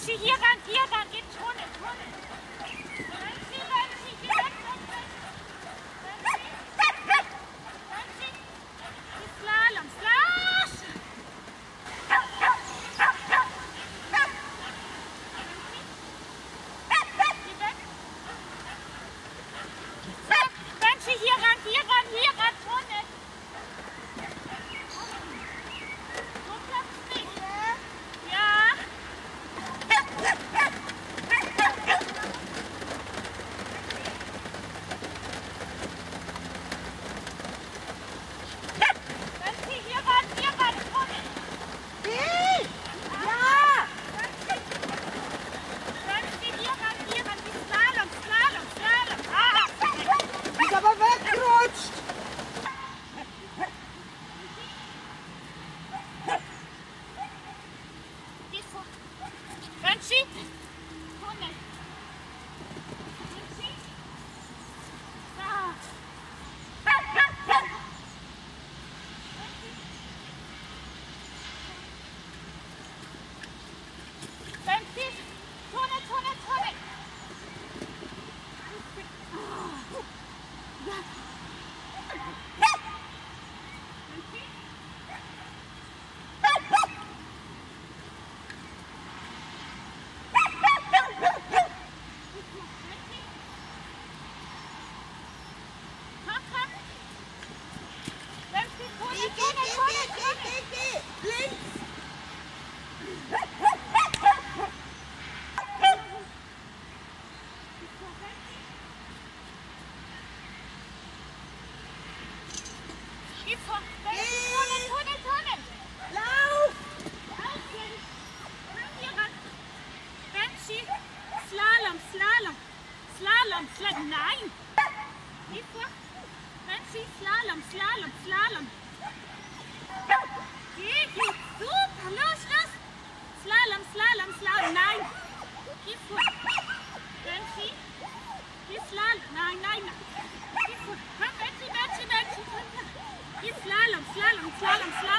Taxi hier ran, hier ran, geht schon, ist. Slalom, Slalom, nein! Geh vor! Nancy, Slalom, Slalom, Slalom! Geh, geh, super, los, los! Slalom, Slalom, Slalom, nein! Geh vor! Sie. geh Slalom, nein, nein, nein! Geh vor! Komm, Sie, wenn Sie. Geh Slalom, Slalom, Slalom, Slalom!